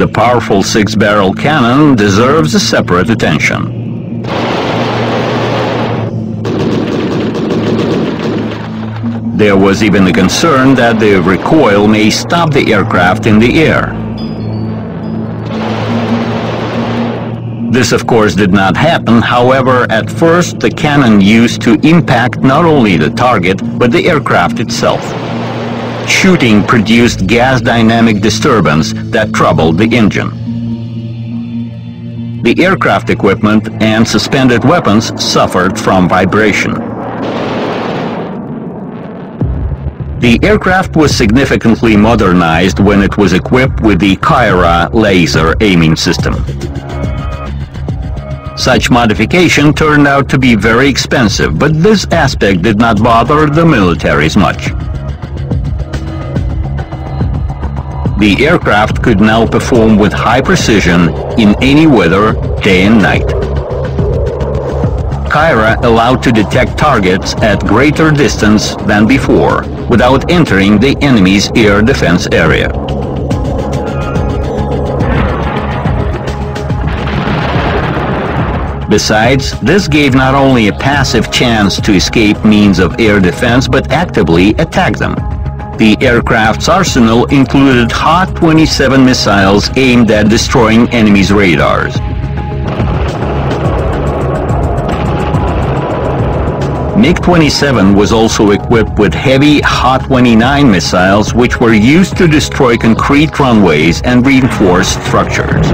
The powerful six-barrel cannon deserves a separate attention. There was even a concern that the recoil may stop the aircraft in the air. This of course did not happen, however at first the cannon used to impact not only the target but the aircraft itself. Shooting produced gas dynamic disturbance that troubled the engine. The aircraft equipment and suspended weapons suffered from vibration. The aircraft was significantly modernized when it was equipped with the Kaira laser aiming system. Such modification turned out to be very expensive, but this aspect did not bother the militaries much. The aircraft could now perform with high precision in any weather, day and night. Kaira allowed to detect targets at greater distance than before, without entering the enemy's air defense area. Besides, this gave not only a passive chance to escape means of air defense, but actively attack them. The aircraft's arsenal included Kh-27 missiles aimed at destroying enemy's radars. MiG-27 was also equipped with heavy Kh-29 missiles which were used to destroy concrete runways and reinforced structures.